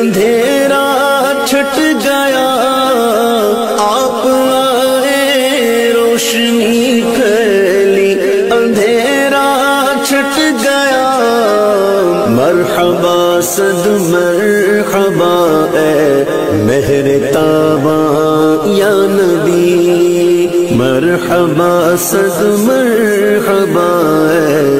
अंधेरा छट गया, आप आए रोशनी पहली अंधेरा छट गया, मरहबा, सद मरहबा ए मेहर ताबा या नबी। मरहबा, सद मरहबा ए